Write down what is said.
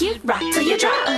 you rock till you drop.